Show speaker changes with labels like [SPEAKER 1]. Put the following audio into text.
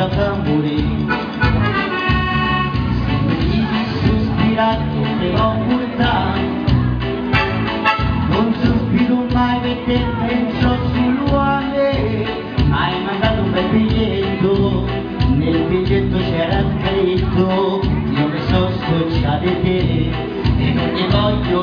[SPEAKER 1] mangia tamburi. Sentiti sospirato te l'ho portato Non sospiro mai perché penso sull'uomo Hai mandato un bel biglietto Nel biglietto c'era scritto Io mi sono scocciato di te. E non ti voglio